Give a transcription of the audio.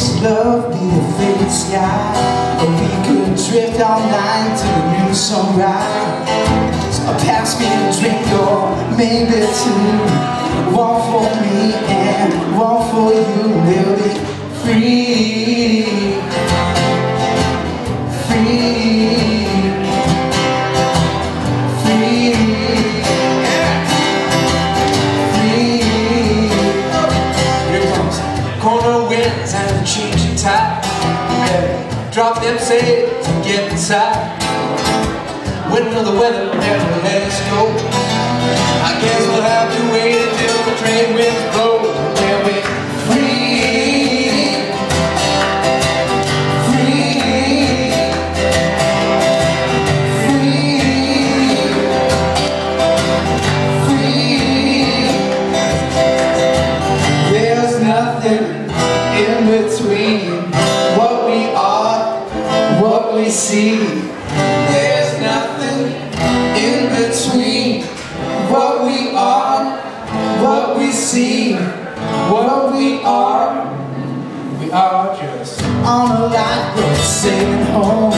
this love be a faded sky And we could drift all night to the new sunrise So pass me a drink or maybe two. One for me and one for you We'll be free. The. Yeah. Drop them sails and get inside. Wind of the weather never let us go. I guess we'll have to wait in between what we are, what we see. There's nothing in between what we are, what we see, what we are. We are just on a lifeboat sailing home.